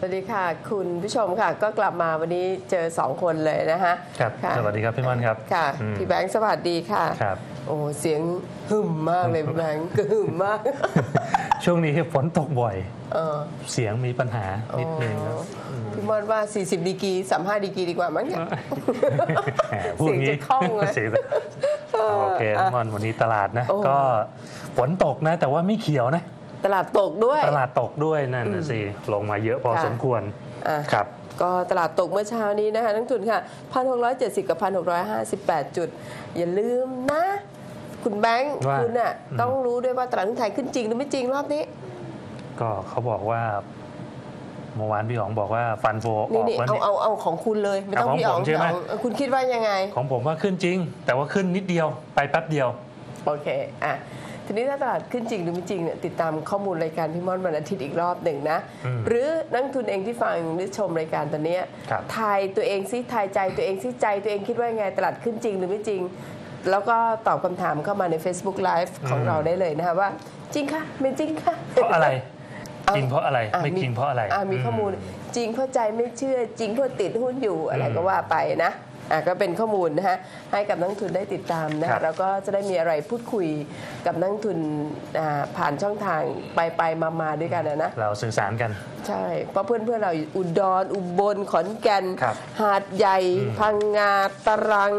สวัสดีค่ะ คุณผู้ชมค่ะ ก็กลับมาวันนี้เจอสองคนเลยนะคะครับค่ะสวัสดีครับพี่ม่อนครับค่ะอืมพี่แบงค์สวัสดีค่ะครับโอ้เสียงหึมมากเลยพี่แบงค์กระหึ่มมาก ช่วงนี้ฝนตกบ่อยเออเสียงมีปัญหานิดนึงครับอ๋อพี่มอนว่า 40ดีกรี35ดีกรีดีกว่ามั้งเนี่ยแหมพูดเสียงงี้จะคล่องเลยเสียงจะโอเคพี่ม่อนวันนี้ตลาดนะโอ้ก็ฝนตกนะ แต่ว่าไม่เขียวนะ ตลาดตกด้วย ตลาดตกด้วยนั่นนะสิลงมาเยอะพอค่ะสมควรอะครับก็ตลาดตกเมื่อเช้านี้นะคะทั้งทุนค่ะ1,670 กับ 1,658 จุด อย่าลืมนะ คุณแบงค์ว่าคุณน่ะอืมต้องรู้ด้วยว่าตลาดหุ้นไทยขึ้นจริงหรือไม่จริงรอบนี้ ก็เขาบอกว่าเมื่อวานพี่อ๋องบอกว่าฟันโฟอนี่อกนี่แล้วเอานี่เอาเอาของคุณเลยไม่ต้องเอาของพี่อ๋องผมใช่พี่ไหมอ๋องเออคุณคิดว่ายังไง ของผมว่าขึ้นจริง แต่ว่าขึ้นนิดเดียวไปแป๊บเดียว โอเคอะ ทีนี้ถ้าตลาดขึ้นจริงหรือไม่จริงเนี่ยติดตามข้อมูลรายการพี่ม่อนวันอาทิตย์อีกรอบหนึ่งนะอืมหรือนักทุนเองที่ฟังหรือชมรายการตอนเนี้ยครับทายตัวเองซิทายใจตัวเองซิใจ ตัวเองคิดว่ายังไงตลาดขึ้นจริงหรือไม่จริง แล้วก็ตอบคำถามเข้ามาใน Facebook Live ของเราได้เลยนะคะว่า จริงค่ะไม่จริงค่ะเพราะอะไรเอาจริงเพราะอะไรอะไม่จริงเพราะอะไรมีข้อมูลอืจริงเพราะใจไม่เชื่อจริงเพราะติดหุ้นอยู่อะไรอืมก็ว่าไปนะ อะก็เป็นข้อมูลนะฮะให้กับนักลงทุนได้ติดตามนะครัคะบแล้วก็จะได้มีอะไรพูดคุยกับนักลงทุนอ่าผ่านช่องทางไปไปมามาด้วยกันนะนะเราสื่อสารกัน ใช่เพราะเพื่อนเพื่อนๆเราอยู่อุดรอุบลขอนแก่นครับหาดใหญ่ อืม พังงาตรัง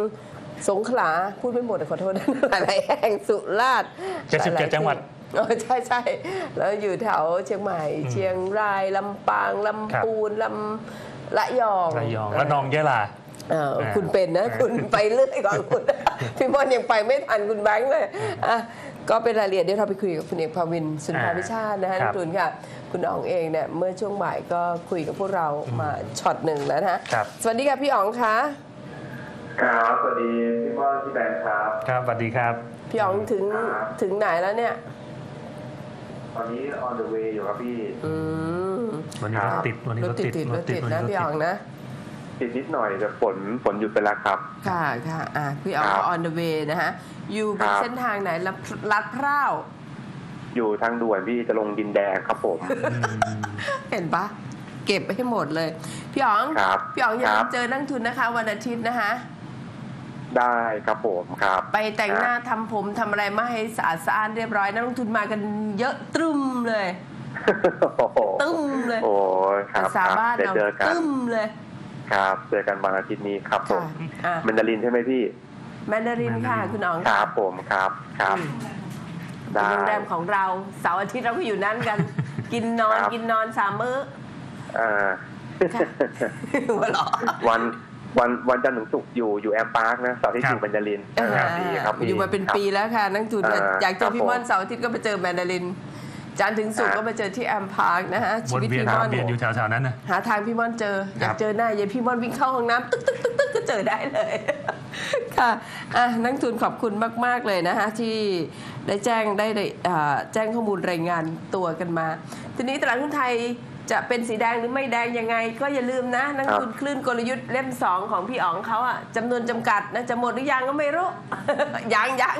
สงขลาพูดไม่หมดขอโทษนะ หลายๆแห่งสุราษฎร์เจ็ดสิบเจ็ดลายๆจังหวัดที่อ๋อใช่ใช่แล้วอยู่แถวเชียงใหม่ เชียงรายลำปางลำปูนลำละยองระยองและนองยะลาเอออ่า คุณเป็นนะ คุณไปเรื่อยกว่าคุณพี่บอลยังไปไม่ทันคุณแบงค์เลยอะก็เป็นรายละเอียดเดี๋ยวเราไปคุยกับคุณเอกภาวินสุนทรวิชาตินะฮะครันับกทุนค่ะ คุณอ๋องเองเนี่ยเมื่อช่วงบ่ายก็คุยกับพวกเรามาช็อตหนึ่งแล้วนะฮะครับสวัสดีค่ะพี่อ๋องคะครับสวัสดีพี่ม่อนพี่แบงค์ครับครับสวัสดีครับ พี่อ๋องถึงครับถึงไหนแล้วเนี่ยตอนนี้ on the way อยู่ครับพี่อืมวันนี้รถติดวันนี้รรถถติดติดติดรถติดวันะรถพี่อ๋องนะ ติดนิดหน่อยแต่ฝนฝนหยุดไปแล้วครับ ค่ะค่ะอะพี่อ๋องครัก็บ on the way นะฮะ อยู่บครันบเส้นทางไหนลัดลัดพร้าวอยู่ทางด่วนพี่จะลงดินแดงครับผมอืมเห็นปะเก็บไปให้หมดเลย พี่อ๋องครับพี่อ๋องอย่าคลืรับมเจอนักทุนนะคะ วันอาทิตย์นะคะ ได้ครับผมครับ ไปแต่งหน้าครับทำผมทำอะไรมาให้สะอาดสะอ้านเรียบร้อยนักลงทุนมากันเยอะตรึมเลยโอ้โหตึ้มเลยโอ้ยครับภาษาครับบ้านเดี๋ยวเราเจอกันตึ้มเลย ครับเจอกันวันอาทิตย์นี้ครับผค่ะมอะแมนดารินใช่ไหมพี่แมนดารินค่ะ คุณอ๋องครับผมครับครับ ได้ โรงแรมของเราเสาร์อาทิตย์เราก็อยู่นั่นกัน กินนอนครับ กินนอนสามมื้ออ่าค่ะ หัวเราะ วันวันวันจันทร์ถึงศุกร์อยู่อยู่ I'm Park นะเสาร์อาทิตย์ครับอยู่แมนดารินอ่าดีครับพี่อยู่มาเป็นครับปีแล้วค่ะ นักทุนอ่าอยากเจอพี่ครับผมม่อนเสาร์อาทิตย์ก็ไปเจอแมนดาริน จันทร์ถึงศุกร์อ่าก็ไปเจอที่ I'm Park นะฮะชีวนวิตเวียนพี่วม่อนนเวียนอยู่แถวๆนั้นนะ หาทางพี่ม่อนเจอ อยากครับเจอหน้าเยายพี่ม่อนวิ่งเข้าห้องน้ำตึ๊กตึ๊กตึ๊กตึ๊กก็เจอได้เลย ค่ะอะนักทุนขอบคุณมาก ๆ เลยนะคะที่ได้แจ้งได้ได้อ่าแจ้งข้อมูลรายงานตัวกันมา ทีนี้ตลาดหุ้นไทยจะเป็นสีแดงหรือไม่แดงยังไง ก็อย่าลืมนะ นักทุนคลื่นกลยุทธ์เล่มสองของพี่อ๋องเขาอะจำนวนจำกัดนะจะหมดหรือยังก็ไม่รู้ ยังยัง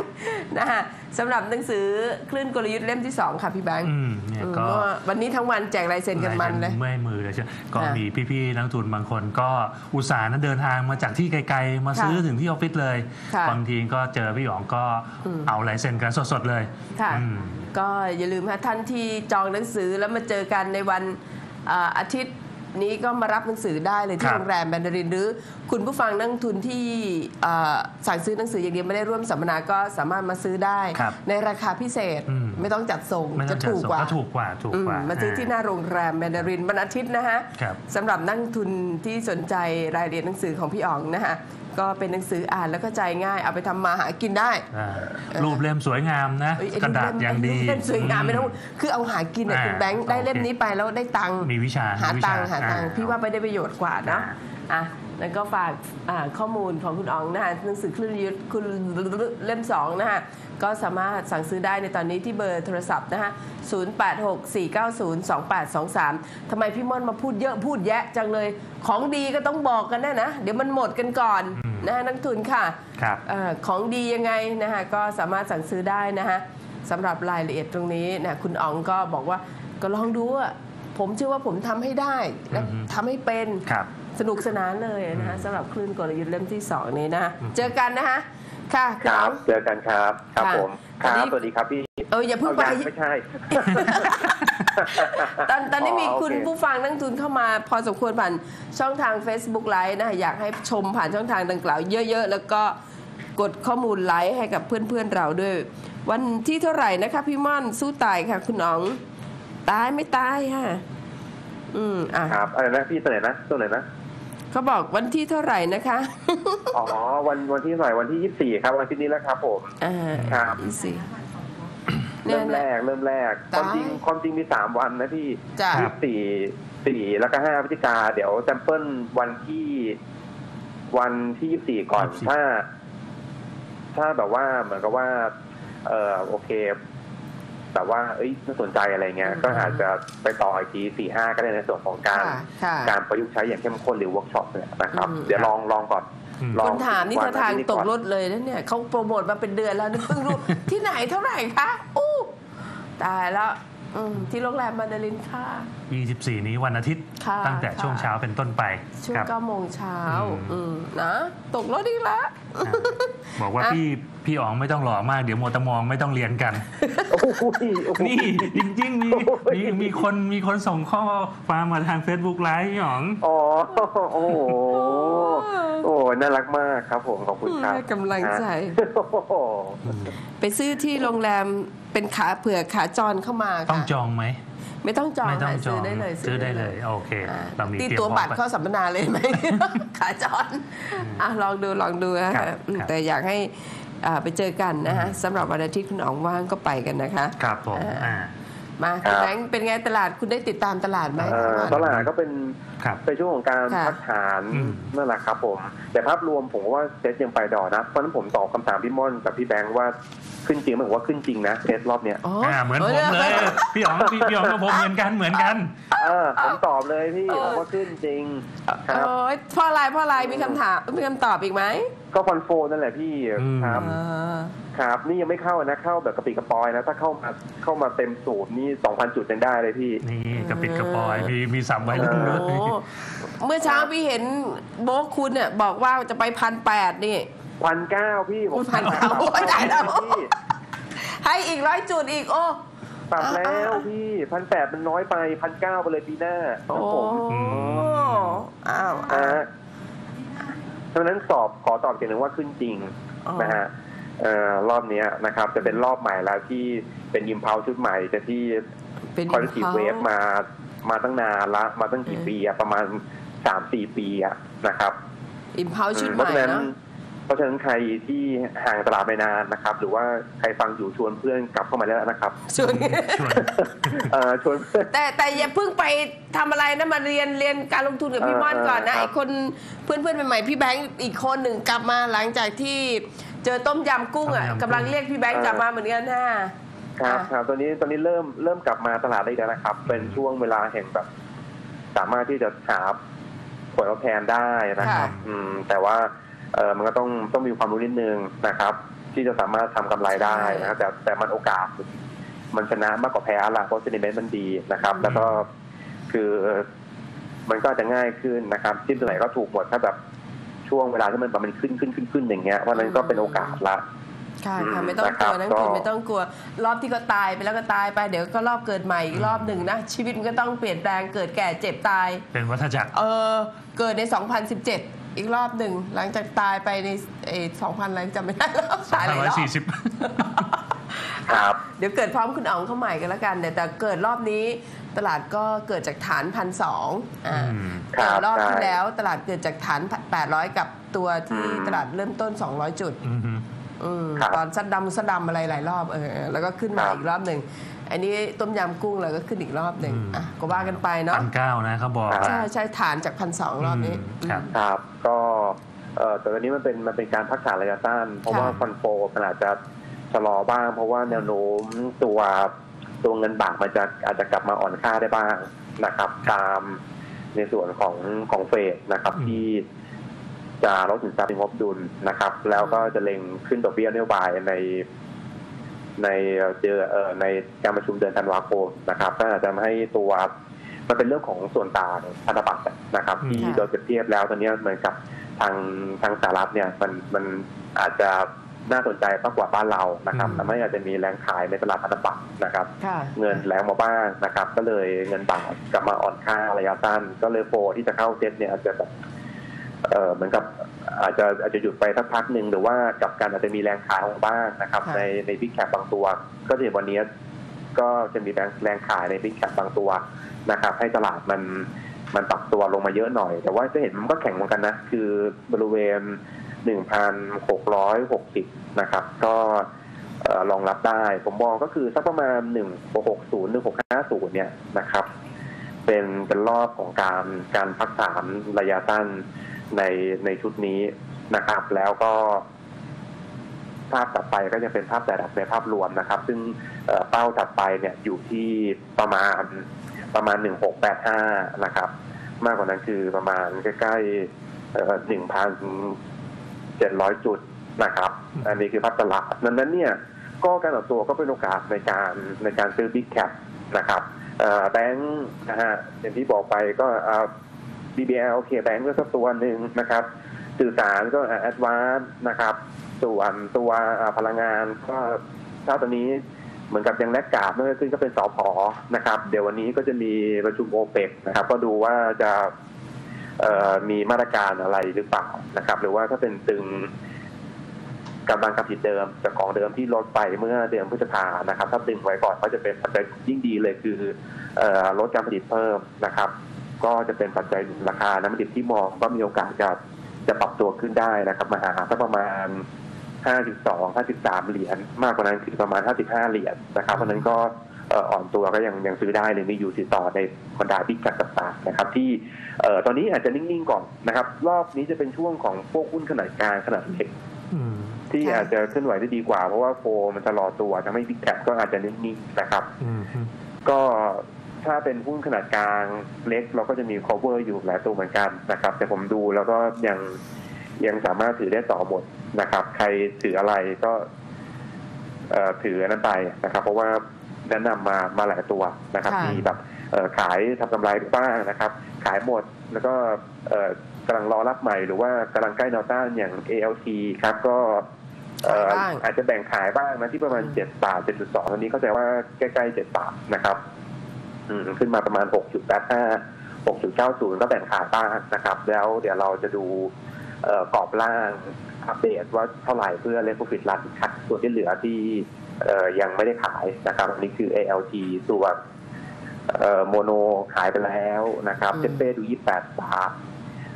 นะฮะสำหรับหนังสือคลื่นกลยุทธ์เล่มที่สองค่ะพี่แบงค์อืมเนี่ยอืมก็เพราะว่าวันนี้ทั้งวันแจกลายเซ็นกันมันเลย เมื่อยมือเลยใช่ไหมก็ค่ะมีพี่ๆนักทุนบางคนก็อุตส่าห์นะเดินทางมาจากที่ไกลๆ มาค่ะซื้อถึงที่ออฟฟิศเลย ค่ะบางทีก็เจอพี่หยองก็อืม เอาลายเซ็นกันสดๆเลยค่ะ อืม ก็อย่าลืมค่ะท่านที่จองหนังสือแล้วมาเจอกันในวันอ่าอาทิตย์ นี้ก็มารับหนังสือได้เลยที่ครับ โรงแรมแบนดารินหรือ คุณผู้ฟังนักลงทุนที่อ่าสั่งซื้อหนังสืออย่างเดียวไม่ได้ร่วมสัมมนาก็สามารถมาซื้อได้ ครับในราคาพิเศษอืม ไม่ต้องจัดส่งไม่ต้จะองจัดถูกส่งกว่าก็ถูกกว่าถูกอืกว่ามาซื้อที่หน้าโรงแรมแมนดารินวันอาทิตย์นะฮะ ครับ สำหรับนักลงทุนที่สนใจรายละเอียดหนังสือของพี่อ๋องนะฮะ ก็เป็นหนังสืออ่านแล้วก็ใจง่ายเอาไปทำมาหากินได้ อ่ารูปเล่มสวยงามนะ เอ้ยไอ้กระดาษอย่างดี เล่มสวยงามไม่ต้องคือเอาหากินอะอ่าคุณแบงค์ได้เล่มโอเคนี้ไปแล้วได้ตังค์มีวิชาหามีวิตัชางค์หาตังค์อ่าพี่ว่าไม่ได้ประโยชน์กว่าเนอะอ่าอะ แล้วก็ฝากอ่าข้อมูลของคุณอ๋องนะฮะหนังสือคลื่นยุทธคุณเล่มสองนะฮะก็สามารถสั่งซื้อได้ในตอนนี้ที่เบอร์โทรศัพท์นะฮะ0864902823 ทำไมพี่ม่อนมาพูดเยอะพูดแยะจังเลย ของดีก็ต้องบอกกันนะนะ เดี๋ยวมันหมดกันก่อนนะฮะนักทุนค่ะครับเออของดียังไงนะฮะก็สามารถสั่งซื้อได้นะฮะสำหรับรายละเอียดตรงนี้นะคุณอ๋องก็บอกว่าก็ลองดูอะพผมเชื่อว่าผมทำให้ได้และอือฮึทำให้เป็นครับ สนุกสนานเลยนะฮะอืมสำหรับคลื่นกลยุทธ์เล่มที่สองนี้นะอืมเจอกันนะคะค่ะคณรัอ๋บองเจอกันครับครับค่ะผมครับอันนี้สวัสดีครับพี่เอออย่าเพิ่งไปเอายังไม่ใช่ ตอนตอนนี้มีอ๋อโอเคคุณผู้ฟังนักทุนเข้ามา พอสมควรผ่านช่องทาง Facebook ไลฟ์นะอยากให้ชมผ่านช่องทางดังกล่าวเยอะ ๆ แล้วก็กดข้อมูลไลฟ์ให้กับเพื่อนๆเราด้วย วันที่เท่าไหร่นะคะพี่ม่อนสู้ตายค่ะ คุณอ๋องตายไม่ตายค่ะ อืมอะครับอะไรนะพี่ตัวไหนนะตัวไหนนะ เขาบอกวันที่เท่าไหร่นะคะ อ๋อ วันวันที่เท่าไหร่วันที่ยี่สิบสี่ครับวันอาที่นี้แล้วครับผมอ่าครับอีสิเนี่ยเริ่มแรกคตายความจริงความจริงมีสามวันนะพี่จ้ะยี่สิบสี่สี่แล้วก็ห้าพฤศจิกาเดี๋ยว sample วันที่วันที่ยี่สิบสี่ก่อน24ถ้า ถ้าแบบว่าเหมือนกับว่า เออโอเค แต่ว่าเอ้ยน่าสนใจอะไรเงี้ยอืมก็อาจจะไปต่ออีกทีสี่ห้าก็ได้ในส่วนของการค่ะค่ะการประยุกต์ใช้อย่างเข้มข้นหรือเวิร์กช็อปเนี่ยนะครับอืมเดี๋ยวลองลองก่อนอืมลคองนถามนี่วัท่าทางอาทิตย์ตกอนรถเลยนะเนี่ยเขาโปรโมทมาเป็นเดือนแล้วนี่เพิ่งรู้ที่ไหนเท่าไหร่คะอู้ตายแล้ว อืมที่โรงแรมมาดาลินค่ะ 24 นี้วันอาทิตย์ ค่ะตั้งแต่ช่วงค่ะเช้าเป็นต้นไปช่วงครับ เก้าโมงเช้าอืม อืมนะตกรถอีกแล้ว อ่าบอกว่าอะ พี่พี่อ๋องไม่ต้องหล่อมากเดี๋ยวโมวแตะมองไม่ต้องเรียนกัน โอ้โหโอ้โห นี่จริงๆมีมีมีคนมีคนส่งข้อความมาทาง Facebook ไลฟ์พี่อ๋อง อ๋อ โอ้โห โอ้น่ารักมากครับผม ขอบคุณครับให้กำลังใจโอ้โหไปซื้อที่โรงแรมเป็นขาเผื่อขาจรเข้ามาต้องค่ะจองไหมไม่ต้องจองไม่ต้องค่ะจซื้องอได้เลยซื้อได้เลย โอเคอ่าเรามีตีเตรียมตัวพร้อมบัตรไปเข้าสัมมนาเลยไหมขาจรอะลองดูลองดูนะครัคะบอืมครับแต่อยากให้อ่าไปเจอกันนะฮะสำหรับวันอาทิตย์คุณอ๋องว่างก็ไปกันนะคะ ครับผมอ่าอ่า มาคุณแบงค์เป็นไงตลาดคุณได้ติดตามตลาดไหมเอ่อตลาดก็เป็นครับเป็นช่วงของการค่ะพักฐานอืมนั่นแหละครับผมแต่ภาพรวมผมว่าเซตยังไปดอนะเพราะฉะนั้นผมตอบคำถามพี่ม่อนกับพี่แบงค์ว่าขึ้นจริงไหมผมว่าขึ้นจริงนะเซตรอบเนี้ยอ๋ออ่าเหมือนผมเลยพี่อ๋องพี่พี่อ๋องกับผมเหมือนกันเหมือนกันเออผมตอบเลยพี่ผมว่าขึ้นจริงครับโอ้ยเพราะอะไรเพราะอะไรมีคำถามมีคำตอบอีกไหมก็คอนโฟนั่นแหละพี่อืม ครับ อ่าครับ นี่ยังไม่เข้านะเข้าแบบกระปิกระปอยนะถ้าเข้ามาเข้ามาเต็มสูตรนี่2,000จุดยังได้เลยพี่ นี่กระปิดกระปอยมีมีสับไว้รุ่นด้วยโอ้เมื่อเช้าพี่เห็นโบกคุณเนี่ยบอกว่าจะไปพันแปดนี่ พันเก้าพี่ผมอุ๊ย1,900โอ้ยได้แล้ว พี่ให้อีกร้อยจุดอีกโอ้ ปรับแล้วอ่าพี่พันแปดมันน้อยไปพันเก้าไปเลยปีหน้าคโอ้รับผมอ้าวอ่าอ้าว เพราะฉะนั้นสอบขอตอบเพียงหนึ่งว่าขึ้นจริงอ๋อนะฮะเอ่อรอบเนี้ยนะครับ จะเป็นรอบใหม่แล้วที่เป็น impulse ชุดใหม่แต่ที่เป็น corrective wave มามาตั้งนานละมาตั้งกี่ปีอะประมาณสามสี่ปีอะนะครับ impulse ชุดใหม่อืมใหเพราะฉะนั้นเนาะ เพราะฉะนั้นใครที่ห่างตลาดไปนานนะครับ หรือว่าใครฟังอยู่ชวนเพื่อนกลับเข้ามาแล้วนะครับชวนชวนเอ่อชวนเพื่อนแต่แต่อย่าเพิ่งไปทำอะไรนะมาเรียนเรียนการลงทุนกับพี่เออม่อนก่อนนะเออครับไอ้คนเพื่อนเพื่อนๆใหม่ๆพี่แบงค์อีกคนหนึ่งกลับมาหลังจากที่เจอต้มยำกุ้งอะต้มยำกุ้งกำลังเรียกพี่แบงค์กลับมาเหมือนกันนะครับอะครับตอนนี้ตอนนี้เริ่มเริ่มกลับมาตลาดได้แล้วนะครับ เป็นช่วงเวลาแห่งแบบสามารถที่จะหาผลตอบแทนได้นะครับ อืมแต่ว่า เออมันก็ต้องต้องมีความรู้นิดนึงนะครับ ที่จะสามารถทำกำไรได้นะครับแต่แต่มันโอกาส มันชนะมากกว่าแพ้ละเพราะเซนิเมนต์มันดีนะครับ แล้วก็คือมันก็จะง่ายขึ้นนะครับที่ตัวไหนก็ถูกหมดถ้าแบบช่วงเวลาที่มันแบบมันขึ้นขึ้นขึ้นขึ้นอย่างเงี้ยเพราะฉะนั้นก็เป็นโอกาสละค่ะอืมค่ะไม่ต้องกลัวนะนัคกรับทุนก็ไม่ต้องกลัวรอบที่ก็ตายไปแล้วก็ตายไปเดี๋ยวก็รอบเกิดใหม่อีกรอบหนึ่งนะ ชีวิตมันก็ต้องเปลี่ยนแปลงเกิดแก่เจ็บตาย เป็นวัฏจักรเออเกิดใน 2017 อีกรอบหนึ่ง หลังจากตายไปในเอ2000อะไรจำไม่ได้แล้วตายหลายรอบ240ครับเดี๋ยวเกิดพร้อมคุณอ๋องเข้าใหม่กันแล้วกันแต่แต่เกิดรอบนี้ตลาดก็เกิดจากฐานพันสองอ่าอืมครับแต่รอบที่ใช่แล้วตลาดเกิดจากฐาน 800 กับตัวที่อืมตลาดเริ่มต้น 200 จุดอือฮึอืมครับตอนซัดดำซัดดำอะไรหลายรอบเออเออแล้วก็ขึ้นมาครับอีกรอบหนึ่ง อันนี้ต้มยำกุ้งเราก็ขึ้นอีกรอบหนึ่งอะก็ว่ากันไปเนาะพันเก้านะเขาบอกใช่ใช่ฐานจากพันสองรอบนี้ มครับ ครับก็เอ่อแต่ตอนนี้มันเป็นมันเป็นการพักษาระยะสั้น เพราะว่าค่ะ ฟันโฟมันอาจจะชะลอบ้าง เพราะว่าแนวโน้มตัวตัวเงินบาทมันจะอาจจะกลับมาอ่อนค่าได้บ้างนะครับ ตามในส่วนของของเฟดนะครับ อืม ที่จะลดสินทรัพย์เป็นงบดุลนะครับ แล้วก็จะเล็งขึ้นดอกเบี้ยนโยบายใน ในเจอเอ่อในการประชุมเดือนธันวาคมนะครับก็อาจจะทำให้ตัวมันเป็นเรื่องของส่วนต่างพันธบัตรนะครับอืมที่ค่ะโดยเปรียบเทียบแล้วตอนนี้เหมือนกับทางทางสหรัฐเนี่ยมันมันอาจจะน่าสนใจมากกว่าบ้านเรานะครับทำให้อาจจะมีแรงขายในตลาดพันธบัตรนะครับค่ะเงินแรงมาบ้างนะครับ ก็เลยเงินบาทกลับมาอ่อนค่าระยะสั้น ก็เลย flow ที่จะเข้าเซ็ตเนี่ยอาจจะแบบเออเหมือนกับ อาจจะอาจจะหยุดไปสักพักหนึ่งหรือว่ากลับกันอาจจะมีแรงขายออกมาบ้างนะครับค่ะในใน big cap บางตัว ก็จะเห็นวันนี้ก็จะมีแรงแรงขายใน big cap บางตัวนะครับ ให้ตลาดมันมันปรับตัวลงมาเยอะหน่อย แต่ว่าจะเห็นมันก็แข็งเหมือนกันนะ คือบริเวณ 1,660 นะครับ ก็เอ่อรองรับได้ ผมมองก็คือสักประมาณ1660 1650 เนี่ยนะครับ เป็นเป็นรอบของการการพักฐานระยะสั้น ในในชุดนี้นะครับ แล้วก็ภาพถัดไปก็จะเป็นภาพแต่ดับในภาพรวมนะครับ ซึ่งเป้าถัดไปเนี่ยอยู่ที่ประมาณประมาณ1685นะครับ มากกว่านั้นคือประมาณใกล้ๆเอ่อ1,700จุดนะครับ อันนี้คือภาพตลาดดังนั้นเนี่ย ก็การต่อตัวก็เป็นโอกาสในการในการซื้อ Big Cap นะครับแบงค์นะฮะอย่างที่บอกไปก็เออ BBL โอเคแบงค์ก็สักตัวหนึ่งนะครับ สื่อสารก็แอดวานนะครับ ส่วนตัวพลังงานก็ถ้าตอนนี้เหมือนกับยังแลกกาดไม่ขึ้นก็เป็นสอพอนะครับ เดี๋ยววันนี้ก็จะมีประชุมโอเปกนะครับ ก็ดูว่าจะมีมาตรการอะไรหรือเปล่านะครับ หรือว่าถ้าเป็นตึงกำลังการผลิตเดิมจากของเดิมที่ลดไปเมื่อเดือนพฤษภานะครับ ถ้าตึงไว้ก่อนก็จะเป็นปัจจัยยิ่งดีเลยคือออลดการผลิตเพิ่มนะครับ ก็จะเป็นปัจจัยหนุนราคาน้ำมันดิบที่มองก็มีโอกาสจะจะปรับตัวขึ้นได้นะครับ มาหาสักประมาณ 52 53 เหรียญมากกว่านั้นคือประมาณ 55 เหรียญนะครับ เพราะฉะนั้นก็เอ่ออ่อนตัวก็ยังยังซื้อได้เลยมีอยู่ติดต่อในบรรดาพิกัดต่างๆนะครับ ที่เอ่อตอนนี้อาจจะนิ่งๆก่อนนะครับ รอบนี้จะเป็นช่วงของพวกหุ้นขนาดกลางขนาดเล็กอืมที่ค่ะอาจจะเคลื่อนไหวได้ดีกว่าเพราะว่าโฟมันจะรอตัวทำให้บิ๊กแคปก็อาจจะนิ่งๆนะครับอืมอืมก็ ถ้าเป็นหุ้นขนาดกลางเล็กเราก็จะมี cover อยู่หลายตัวเหมือนกันนะครับ แต่ผมดูแล้วก็ยังยังสามารถถือได้ต่อหมดนะครับ ใครถืออะไรก็เอ่อถืออันนั้นไปนะครับ เพราะว่าแนะนำมามาหลายตัวนะครับค่ะมีแบบเอ่อขายทำกำไรบ้างนะครับ ขายหมดแล้วก็เอ่อกำลังรอรับใหม่หรือว่ากำลังใกล้แนวต้านอย่าง ALT ครับก็เอ่อขายบ้างอาจจะแบ่งขายบ้างนะที่ประมาณอืมเจ็ดบาทเจ็ดจุดสองตอนนี้เข้าใจว่าใกล้ๆเจ็ดบาทนะครับอืม ขึ้นมาประมาณ 6.85 6.90 ก็แบ่งขายบ้างนะครับ แล้วเดี๋ยวเราจะดูเกรอบล่างอัปเดตว่าเท่าไหร่เพื่อเล p โ o ฟิตรันคัดส่วนที่เหลือที่ยังไม่ได้ขายนะครับอันนี้คือ ALT ส่วนโมโนขายไปแล้วนะครับเจเป้ดู 28 บาท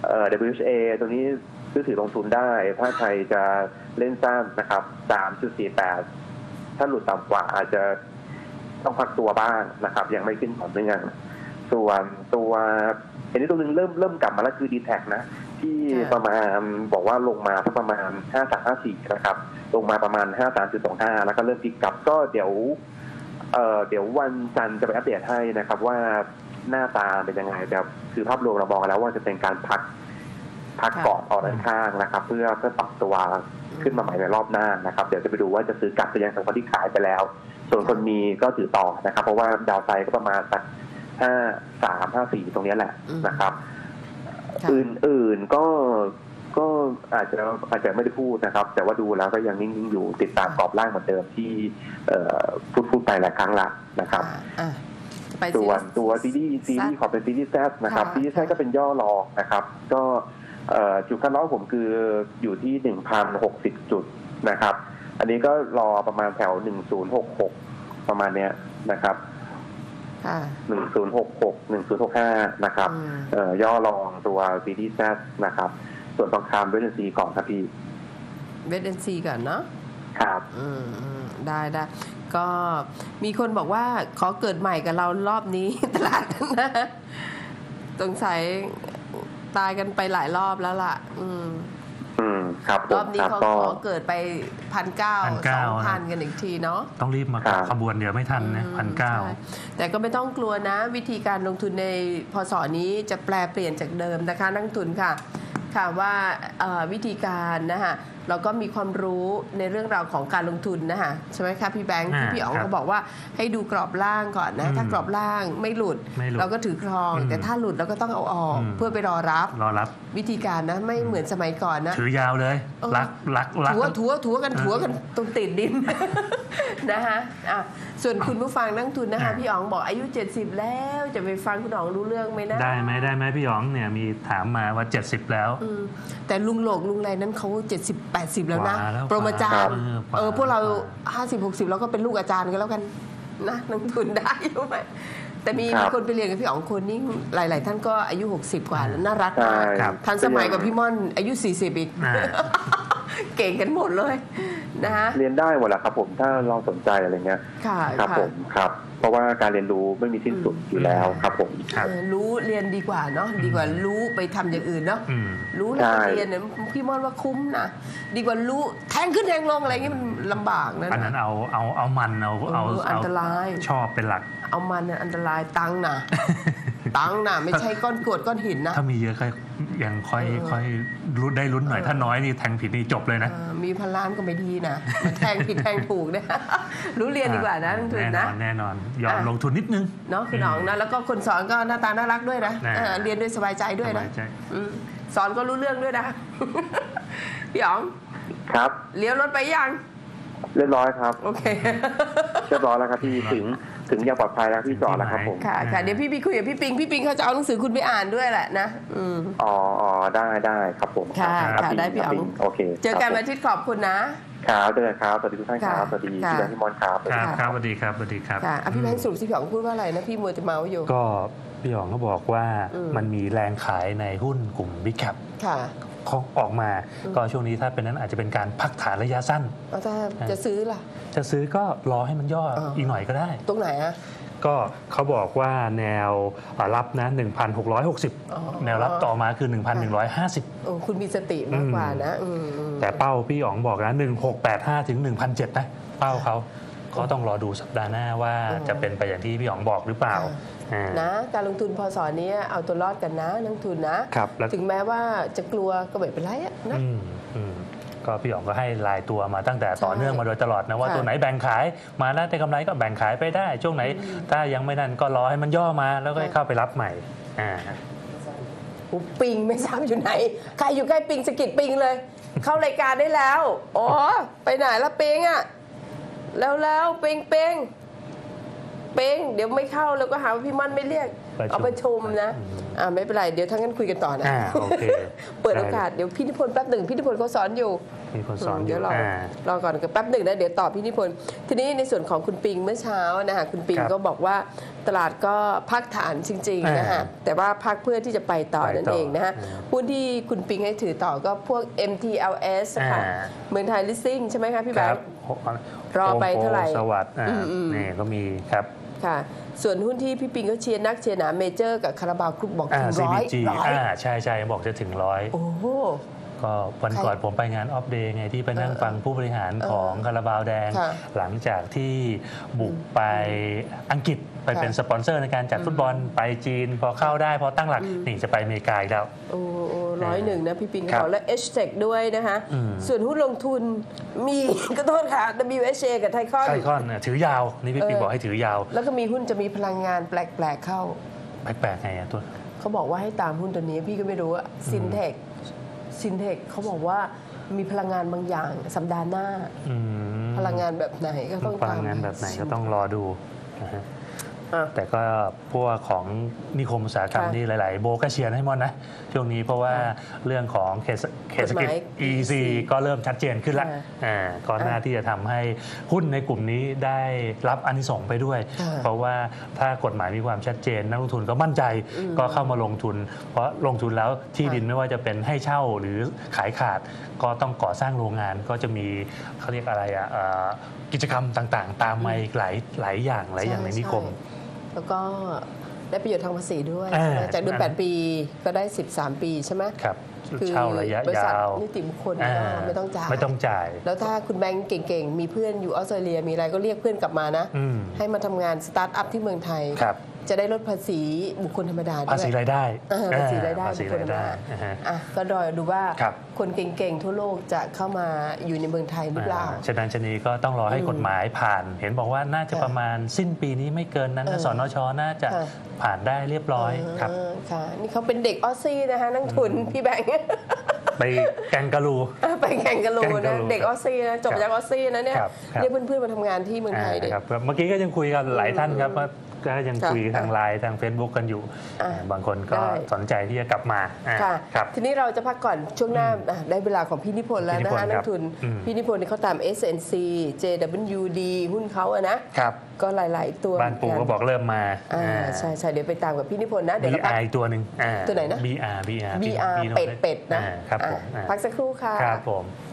เอ่อ WHA ตัวนี้ซื้อถือลงทุนได้ ถ้าใครจะเล่นสั้นนะครับ 3.48 ถ้าหลุดต่ำกว่าอาจจะ ต้องพักตัวบ้างนะครับ ยังไม่ขึ้นต่อเนื่องส่วนตัวเห็นที่ตัวหนึ่งเริ่มเริ่มกลับมาแล้วคือดีแท็นะที่ค่ะประมาณบอกว่าลงมาสักประมาณ 5354 นะครับ ลงมาประมาณ 53.25 แล้วก็เริ่มพลิกกลับก็เดี๋ยวเอ่อเดี๋ยววันจันทร์จะไปอัปเดตให้นะครับ ว่าหน้าตาเป็นยังไงแต่คือภาพรวมเรามองแล้วว่าจะเป็นการพักพักค่ะเกาะออกด้านข้างนะครับ เพื่อเพื่อปรับตัวขึ้นมาใหม่ในรอบหน้านะครับ เดี๋ยวจะไปดูว่าจะซื้อกลับไปยังสำหรับคนที่ขายไปแล้ว ส่วนคนมีก็ถือต่อนะครับ เพราะว่าดาวไซด์ก็ประมาณสักห้าสามห้าสี่ตรงเนี้ยแหละอืมนะครับค่ะอื่นๆก็ก็อาจจะอาจจะไม่ได้พูดนะครับ แต่ว่าดูแล้วก็ยังนิ่งๆอยู่ติดตามกรอบล่างเหมือนเดิมที่เอ่อพูดพูดไปหลายครั้งละนะครับอะไปส่วนซีรีส์ตัวซีรีส์ซีรีส์ขอเป็นซีรีส์แซนะครับค่ะซีรีส์แซก็เป็นย่อรองนะครับ ก็เอ่อจุดคัดล้อผมคืออยู่ที่หนึ่งพันหกสิบจุดนะครับ อันนี้ก็รอประมาณแถวหนึ่งศูนย์หกหกประมาณเนี้ยนะครับค่ะหนึ่งศูนย์หกหกหนึ่งศูนย์หกห้านะครับอืมเอ่อย่อรองตัวซีรีส์แซนะครับ ส่วนทองคำเวทซีก่อนครับพี่เวทเอนซีก่อนเนาะครับอืมอืมได้ได้ก็มีคนบอกว่าขอเกิดใหม่กับเรารอบนี้ตลาดนะสงสัยตายกันไปหลายรอบแล้วล่ะ อืม อืมครับผรมอบนี้ครับเขาก็ ขอเกิดไปพันเก้าสอง1,900พันกันอีกทีเนาะ ต้องรีบมาครับ ขบวนเดี๋ยวไม่ทันนะอืมพันเก้า ใช่แต่ก็ไม่ต้องกลัวนะ วิธีการลงทุนในพศนี้จะแปลเปลี่ยนจากเดิมนะคะนักทุนค่ะ ค่ะว่าเอ่อวิธีการนะคะแล้วก็มีความรู้ในเรื่องราวของการลงทุนนะคะใช่ไหมคะพี่แบงค์อ่าที่พี่อ๋องครับก็บอกว่าให้ดูกรอบล่างก่อนนะอืมถ้ากรอบล่างไม่หลุดไม่หลุด เราก็ถือครองอืมแต่ถ้าหลุดเราก็ต้องเอาออกอืมเพื่อไปรอรับรอรับ วิธีการนะไม่เหมือนสมัยก่อนนะถือยาวเลยเออรักรักรักถัวถัวถัวกันเออถัวกันตรงติดดินนะคะอะส่วนคุณผู้ฟังนักทุนนะคะอ่าพี่อ๋องบอกอายุ 70 แล้วจะไปฟังคุณอ๋องรู้เรื่องไหมนะได้ไหมได้ไหมพี่หยองเนี่ยมีถามมาว่า 70 แล้วอืมแต่ลุงโหลกลุงไรนั้นเขา70 80 แล้วนะกว่าแล้วโปรมาจารย์เออเออพวกเรา กว่า50 60 เราก็เป็นลูกอาจารย์กันแล้วกันนะนักทุนได้อยู่ไหมแต่มีครับ มีคนไปเรียนกับพี่อ๋องคนนี้หลาย ๆ ท่านก็อายุ 60 กว่าแล้วน่ารักใช่มากครับ ทันสมัยกับพี่ม่อนอายุ 40 อีก อ่า เก่งกันหมดเลย นะคะเรียนได้หมดแหละครับผมถ้าเราสนใจอะไรเงี้ยค่ะครับค่ะผมครับ เพราะว่าการเรียนรู้ไม่มีสิ้นสุดอยู่แล้วครับผมครับเออรู้เรียนดีกว่าเนาะดีกว่ารู้ไปทำอย่างอื่นเนาะอืมรู้แล้วใช่เรียนเนี่ยพี่มอนว่าคุ้มนะดีกว่ารู้แทงขึ้นแทงลงอะไรเงี้ยมันลำบากนะอันนั้นเอาเอาเอามันเอาเอาเอออันตรายชอบเป็นหลัก เอามันน่ะอันตรายตังค์นะ ตังค์นะไม่ใช่ก้อนกรวดก้อนหินนะ ถ้ามีเยอะก็ยังค่อยเออค่อยรุ้นได้ลุ้นหน่อยเออถ้าน้อยนี่แทงผิดนี่จบเลยนะเออมีพันล้านก็ไม่ดีนะมาแทงผิดแทงถูกเนี่ยรู้เรียนดีกว่านะนักทุนแน่นนะอนแน่นอนยอมอะลงทุนนิดนึงเนาะคุณน้องนะแล้วก็คนสอนก็หน้าตาน่ารักด้วยนะแน่เออเรียนด้วยสบายใจด้วยสนะบายใจอืมสอนก็รู้เรื่องด้วยนะพี่อ๋องครับเลี้ยวรถไปยัง เรียบร้อยครับ โอเคเรียบร้อยแล้วครับพี่ถึงถึงอย่างปลอดภัยแล้วพี่จอดแล้วครับผมค่ะค่ะเดี๋ยวพี่ไปคุยกับพี่ปิงพี่ปิงเขาจะเอาหนังสือคุณไปอ่านด้วยแหละนะอืมอ๋ออ๋อได้ได้ครับผมค่ะรับค่ะได้พี่อ๋องโอเค เจอกันควัรันบอาทิตย์ขอบคุณนะครับเจอกันครับสวัสดีทุกท่านครับค่ะสวัสดีค่ะพี่แบงค์พี่มอนครับครับค่ะครับสวัสดีครับสวัสดีครับค่ะอะพี่แบงค์สรุปสิพี่อ๋องพูดว่าอะไรนะพี่มัวแต่เมาอยู่ก็พี่หยองก็บอกว่าอืมมันมีแรงขายในหุ้นกลุ่มบิ๊กแคปค่ะ ออกมาอืมก็ช่วงนี้ถ้าเป็นนั้นอาจจะเป็นการพักฐานระยะสั้นแล้วถ้าจะซื้อล่ะ จะซื้อก็รอให้มันย่อเอออีอีกหน่อยก็ได้ ตรงไหนอะก็เขาบอกว่าแนวอ่ารับนะอ๋อ1,660 แนวรับต่อมาคือ 1,150โอ้คุณมีสติมากกว่านะอืมอืมแต่เป้าพี่อ๋องบอกนะ 1685 ถึง 1,007นะ เป้าเขา ก็ต้องรอดูสัปดาห์หน้าว่าอืมจะเป็นไปอย่างที่พี่อ๋องบอกหรือเปล่าอ่านะการลงทุนพอสอนนี้เอาตัวรอดกันนะนักทุนนะครับแล้วถึงแม้ว่าจะกลัวก็ไม่เป็นไรอะนะอืมอืมก็พี่อ๋องก็ให้ลายตัวมาตั้งแต่ต่อใช่เนื่องมาโดยตลอดนะว่าค่ะตัวไหนแบ่งขายมาแล้วได้กำไรก็แบ่งขายไปได้ ช่วงไหน ถ้ายังไม่นั่นก็รอให้มันย่อมาแล้วก็ให้เข้าไปรับใหม่อ่าหูปิงไม่ทราบอยู่ไหน ใครอยู่ใกล้ปิงสะกิดปิงเลย เข้ารายการได้แล้ว อ๋อ ไปไหนละปิงอะ แล้วแล้วปิงปิงปิงเดี๋ยวไม่เข้าแล้วก็หาว่าพี่มันไม่เรียก เอาไปชมนะอืมอ่าไม่เป็นไร เดี๋ยวทั้างนั้นคุยกันต่อนะอ่าโอเคเปิดโอกาสเดี๋ยวพี่นิพนธ์แป๊บหนึ่งพี่นิพนธ์เขาสอนอยู่มีคนสอนอเดี๋ยยู่วรออ่ารอก่อนกับแป๊บหนึ่งนะเดี๋ยวตอบพี่นิพนธ์ทีนี้ในส่วนของคุณปิงเมื่อเช้านะคะคุณปิงครับก็บอกว่าตลาดก็พักฐานจริงๆนะคะอ่าแต่ว่าพักเพื่อที่จะไปต่อไปต่อนั่นเองนะคะอ่าหุ้นที่คุณปิงให้ถือต่อก็พวก MTLS ค่ะอ่าเมืองไทยลิสซิ่งใช่ไหมคะพี่แบคงรับค์โรอไปเท่าไหร่โอสวัสดิ์อ่าอืมอืมนี่ก็มีครับ ค่ะ ส่วนหุ้นที่พี่ปิงก็เชียร์นักเชียร์หนาเมเจอร์กับคาราบาวกรุ๊ปบอกอ่าถึงร้อย CBG ร้อยอ่าใช่ใช่บอกจะถึงร้อยโอ้โห ก็วันก่อนผมไปงาน Opp Day ไงที่ไปนั่งเออฟังผู้บริหารเออของคาราบาวแดง ค่ะหลังจากที่บุกไปอังกฤษ ไปค่ะเป็นสปอนเซอร์ในการจัดฟุตบอลไปจีน พอเข้าได้พอตั้งหลักอืมนี่จะไปอเมริกาอีกแล้วโอ้โอ้ร้อยหนึ่งนะพี่ปิงครับเขาและ h t e c h ด้วยนะคะอืมส่วนหุ้นลงทุนมีก็โทษค่ะ WHA กับไทคอนไทคอนน่ะถือยาว นี่พี่ปิงเออบอกให้ถือยาว แล้วก็มีหุ้นจะมีพลังงานแปลกๆเข้า แปลกๆไงอะตัวเขาบอกว่าให้ตามหุ้นตัวนี้พี่ก็ไม่รู้อะซินเทคซินเทคเขาบอกว่ามีพลังงานบางอย่างสัปดาห์หน้าอืมพลังงานแบบไหนก็ต้องพตามลังงานแบบไหนก็ต้องรอดูนะฮะ อะแต่ก็พวกของนิคมอุตสาหกรรมค่ะนี่หลาย ๆ โบก็เชียร์ให้มอนนะช่วงนี้เพราะว่าเรื่องของเขตเขตเศรษฐกิจ กฎหมาย EC ก็เริ่มชัดเจนขึ้นแล้วค่ะอ่าก่อนหน้าอะที่จะทำให้หุ้นในกลุ่มนี้ได้รับอานิสงส์ไปด้วย ค่ะ เพราะว่าถ้ากฎหมายมีความชัดเจน นักลงทุนก็มั่นใจอืมก็เข้ามาลงทุน เพราะลงทุนแล้วที่ค่ะดินไม่ว่าจะเป็นให้เช่าหรือขายขาด ก็ต้องก่อสร้างโรงงานก็จะมีเขาเรียกอะไรอะเอ่อกิจกรรมต่างๆ ตามมาอีกหลายหลายอย่างหลายอย่างในนิคมช่ แล้วก็ได้ประโยชน์ทางภาษีด้วย อ่าใช่ไหมจากเดิม8ปีก็ได้ 13 ปีใช่ไหมครับคือเช่าระยะบริษัทยาวนิติบุคคลอ่าก็ไม่ต้องจ่าย ไม่ต้องจ่าย แล้วถ้าคุณแบงค์เก่งๆ มีเพื่อนอยู่ออสเตรเลียมีอะไรก็เรียกเพื่อนกลับมานะ อืมให้มาทำงานสตาร์ทอัพที่เมืองไทย ครับ จะได้ลดภาษีบุคคลธรรมดาด้วยภาษีรายได้เออภาษีรายได้ภาษีบุคคลรายธรรมได้ดาอ่าฮะ อะก็รอดูว่าครับคนเก่งๆทั่วโลกจะเข้ามาอยู่ในเมืองไทยหรือเปล่าอ่าฉะนั้นชะนีก็ต้องรอให้อืมกฎหมายผ่าน เห็นบอกว่าน่าจะค่ะประมาณสิ้นปีนี้ไม่เกินนั้นเอนะอสนชน่าจะค่ะ ผ่านได้เรียบร้อยครับ เออค่ะ นี่เขาเป็นเด็กออสซี่นะคะนักทุนพี่แบงค์ ไปแกงกะลู ไปแข่งกันลูแข่งกันะนลูเด็กออสซี่นะจบครับจากออสซี่นะเนี่ยครับครับ เรียกเพื่อนๆมาทำงานที่เมืองไทยเด็ก อ่าครับเมื่อกี้ก็ยังคุยกันหลายท่านครับว่า ก็ยังค่ะคุยทางไลน์ทาง Facebook กันอยู่อ่าอ่าบางคนก็ได้สนใจที่จะกลับมาอ่าค่ะครับทีนี้เราจะพักก่อนช่วงหน้าอะได้เวลาของพี่นิพนธ์แล้วพี่นินะพนธ์คะนัครักบทุนอืมพี่นิพนธ์นี่เขาตาม SNC JWD หุ้นเขาอะนะครับก็หลาย ๆ ตัวบ้านปูก็บอกเริ่มมาอ่าอ่าใช่ใช่เดี๋ยวไปตามกับพี่นิพนธ์นะเดี๋ยวเราพัก BR ตัวหนึ่งอ่าตัวไหนนะ BR BR BR พี่เป็ดเป็ดนะอ่าครับผมอะอ่าพักสักครู่ค่ะครับผมค